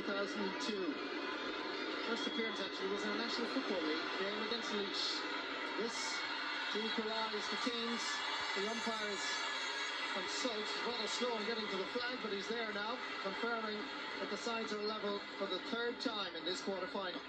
2002. First appearance actually was in a National Football League game against Laois. This to is the teams. The umpires consult rather slow in getting to the flag, but he's there now, confirming that the sides are level for the third time in this quarter final.